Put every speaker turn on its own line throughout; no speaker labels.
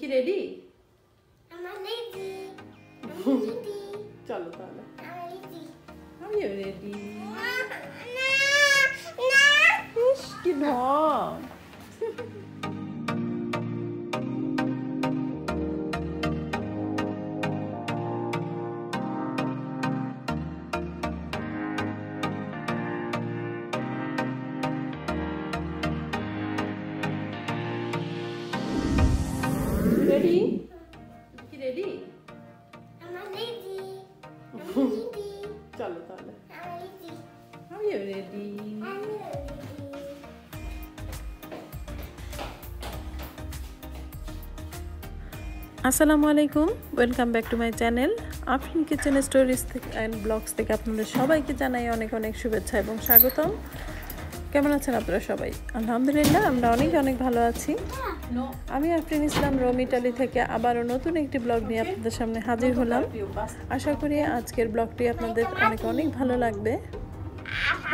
কি রেডি
আমার ready ready
চলো তাহলে
আমার রেডি
আমিও রেডি
না না
ইস কি ঢং রেডি কি রেডি
আমার রেডি রেডি
চলো তাহলে
আমি রেডি
আসসালামু আলাইকুম welcome back to my channel Afrin kitchen stories থেকে অ্যান্ড ব্লগস থেকে আপনাদের সবাইকে জানাই অনেক অনেক শুভেচ্ছা এবং স্বাগতম। কেমন আছেন আপনারা সবাই? আলহামদুলিল্লাহ, আমরা অনেক অনেক ভালো আছি। আমি আফরিন ইসলাম রোম, ইটালি থেকে আবারও নতুন একটি ব্লগ নিয়ে আপনাদের সামনে হাজির হলাম। আশা করি আজকের ব্লগটি আপনাদের অনেক অনেক ভালো লাগবে।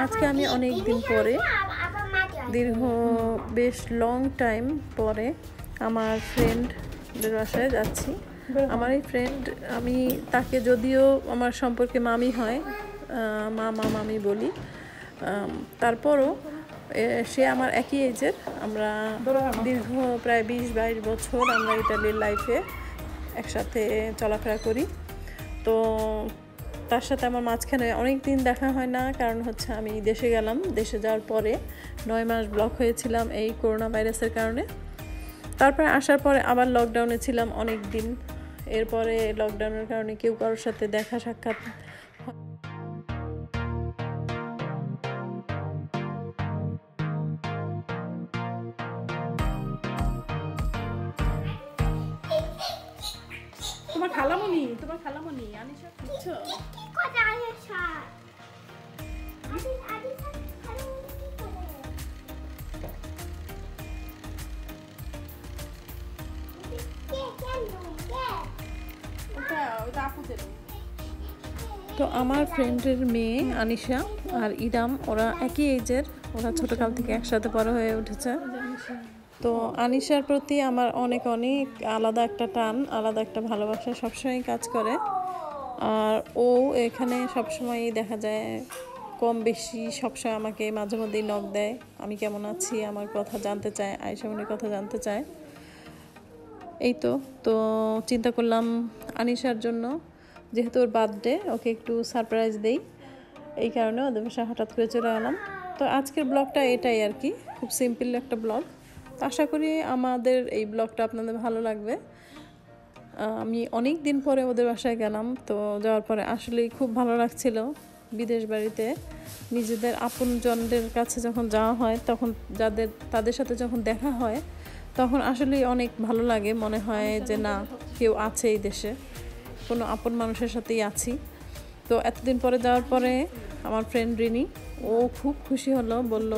আজকে আমি অনেক দিন পরে, দীর্ঘ বেশ লং টাইম পরে আমার ফ্রেন্ডদের বাসায় যাচ্ছি। আমার এই ফ্রেন্ড আমি তাকে যদিও আমার সম্পর্কে মামি হয় মামা মামি বলি তারপরও সে আমার একই এজের আমরা দীর্ঘ প্রায় বিশ বাইশ বছর আমরা ইটালির লাইফে একসাথে চলাফেরা করি। তো তার সাথে আমার মাঝখানে অনেক দিন দেখা হয় না, কারণ হচ্ছে আমি দেশে গেলাম। দেশে যাওয়ার পরে নয় মাস ব্লক হয়েছিলাম এই করোনা ভাইরাসের কারণে। তারপরে আসার পরে আবার লকডাউনে ছিলাম অনেক দিন। এরপরে লকডাউনের কারণে কেউ কারোর সাথে দেখা সাক্ষাৎ তোমার খালামণি তোমার খালামণি
আয়েশা
আপুদের তো আমার ফ্রেন্ডের মেয়ে আনিশা আর ইরাম ওরা একই এজের ওরা ছোটকাল থেকে একসাথে বড় হয়ে উঠেছে। তো আনিশার প্রতি আমার অনেক অনেক আলাদা একটা টান, আলাদা একটা ভালোবাসা সবসময় কাজ করে। আর ও এখানে সবসময়ই দেখা যায় কম বেশি সবসময় আমাকে মাঝে মধ্যেই নখ দেয়, আমি কেমন আছি? আমার কথা জানতে চায় আয়সামনির কথা জানতে চায়। এই তো তো চিন্তা করলাম আনিশার জন্য, যেহেতু ওর বার্থডে ওকে একটু সারপ্রাইজ দেই। এই কারণে ওদের বাসায় হঠাৎ করে চলে গেলাম তো আজকের ব্লগটা এটাই আর কি, খুব সিম্পল একটা ব্লগ তো আশা করি আমাদের এই ব্লগটা আপনাদের ভালো লাগবে। আমি অনেক দিন পরে ওদের বাসায় গেলাম তো যাওয়ার পরে আসলেই খুব ভালো লাগছিল বিদেশ বাড়িতে। নিজেদের আপনজনদের কাছে যখন যাওয়া হয় তখন যাদের তাদের সাথে যখন দেখা হয় তখন আসলেই অনেক ভালো লাগে। মনে হয় যে না কেউ আছে এই দেশে। কোনো আপন মানুষের সাথেই আছি। তো এতদিন পরে যাওয়ার পরে আমার ফ্রেন্ড রিনি, ও খুব খুশি হলো, বলল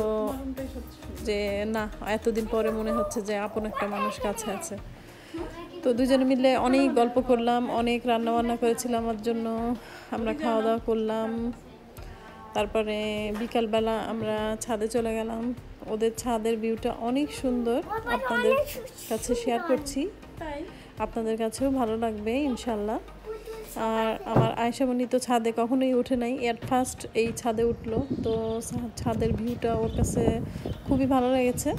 যে, না, এতদিন পরে মনে হচ্ছে যে আপন একটা মানুষ কাছে আছে। তো দুজনে মিলে অনেক গল্প করলাম, অনেক রান্না বান্না করেছিলাম আমার জন্য, আমরা খাওয়া দাওয়া করলাম। তারপরে বিকালবেলা আমরা ছাদে চলে গেলাম। ওদের ছাদের ভিউটা অনেক সুন্দর, আপনাদের কাছে শেয়ার করছি। আপনাদের কাছেও ভালো লাগবে, ইনশাল্লাহ। আর আমার আয়সামণি তো ছাদে কখনোই ওঠে নাই। এট ফার্স্ট এই ছাদে উঠল। তো ছাদের ভিউটা ওর কাছে খুবই ভালো লেগেছে।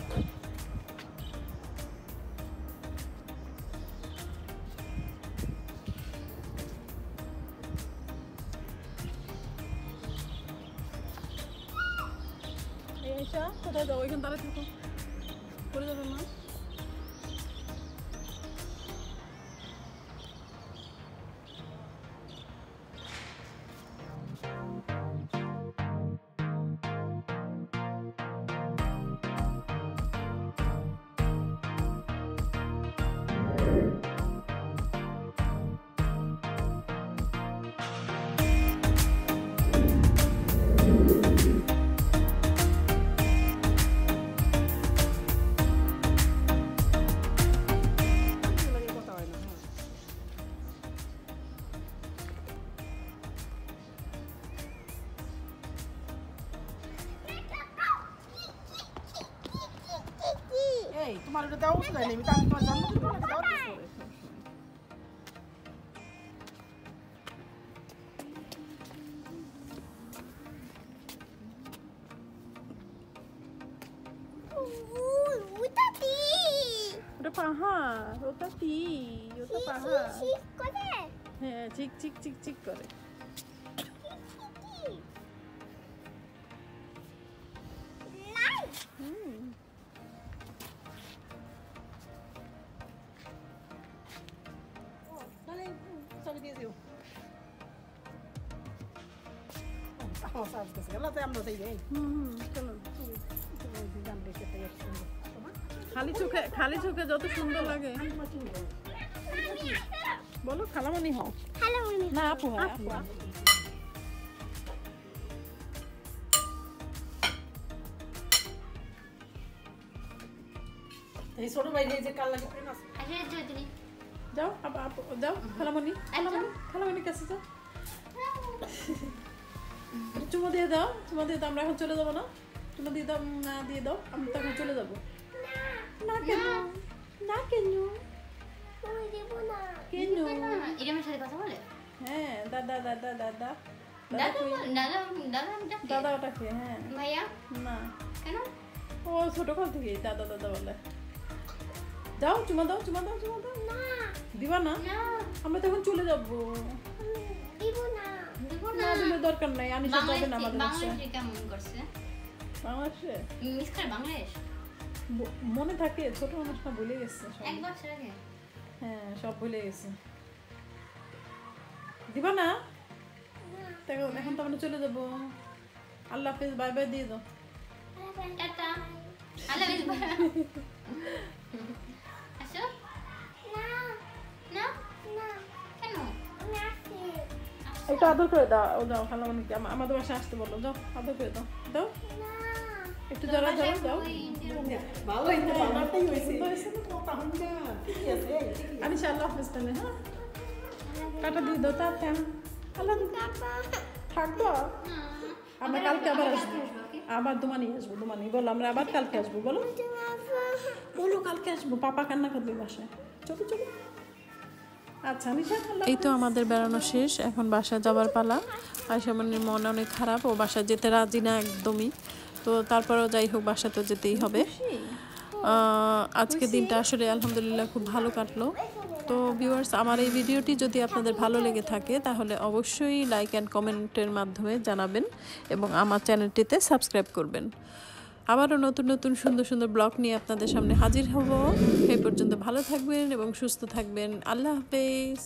কোথায় যাও ওইখানে যাবে Ei, tomara que até uso, né? Nem me tá me fazendo, não tomara que até uso. 파하,
로타피, 요타
파하. 직,
직, 거래. 예, 직, 직,
직,
직
거래. ছবি দিয়ে দিও আমার গেল আমরা
হুম চলো
গান দেখে
খালি চোখে খালি চোখে যত সুন্দর লাগে। বলো খালামণি হও।
হ্যালো
না আপু হয় আপু।
এই ছোট ভাই যে কাল লাগে প্রেম আছে?
যাও যাও খালামণি খালামণি খালামণির কাছে যাও। চুমো দিয়ে দাও চুমো দিয়ে দাও আমরা এখন চলে যাব না। চুমো দিয়ে দাও না দিয়ে দাও আমি তো এখন চলে যাব। না। কেন? না। কেন?
না।
কেন?
ইরামের সাথে কথা বলে?
হ্যাঁ দাদা দাদা দাদা দাদা।
দাদা
ওটাকে হ্যাঁ।
ভাইয়া?
না।
কেন?
ও ছোট কাল থেকে দাদা দাদা বলে। যাও চুমা দাও চুমা দাও চুমা দাও। দিবা না? আমরা তখন চলে যাব।
দিব না
দেবো
না।
না
দিলে দরকার নাই আমি যাবে না আমাদের
বাংলাদেশে কেমন করছে?
বাংলাদেশে?
মিস করে বাংলাদেশ?
মনে থাকে ছোট মানুষ না ভুলে গেছে সব।
এক বছর আগে।
হ্যাঁ সব ভুলে গেছে। দিবা না? দেখো এখন তো আমরা চলে যাব। আল্লাহ হাফিজ বাই বাই দিয়ে দাও।
টাটা। আল্লাহ হাফেজ
একটু আদর করে দাও। ও দাও ভালো মানে কি? আমা- আমাদের বাসায় আসতে বলো যাও আদর করে দাও। দাও। একটু জড়া জড়া দাও। আমি আল্লাহ হাফিজ তাহলে হ্যাঁ? কাটা দিয়ে দাও তার ফ্যান থাকব? আমরা কালকে আবার আসব। আবার দুমানি আসব দুমানি। বলো আমরা আবার কালকে আসব বলো। বলো কালকে আসব পাপা কান্না করবে বাসায়। চলো চলো। এই তো আমাদের বেড়ানো শেষ এখন বাসায় যাবার পালা। আয়সামনির মন অনেক খারাপ ও বাসায় যেতে রাজি না একদমই। তো তারপরেও যাই হোক বাসা তো যেতেই হবে। আজকে দিনটা আসলে আলহামদুলিল্লাহ খুব ভালো কাটলো। তো ভিউয়ার্স আমার এই ভিডিওটি যদি আপনাদের ভালো লেগে থাকে তাহলে অবশ্যই লাইক অ্যান্ড কমেন্টের মাধ্যমে জানাবেন এবং আমার চ্যানেলটিতে সাবস্ক্রাইব করবেন। আবারও নতুন নতুন সুন্দর সুন্দর ব্লগ নিয়ে আপনাদের সামনে হাজির হব। এই পর্যন্ত ভালো থাকবেন এবং সুস্থ থাকবেন। আল্লাহ হাফেজ।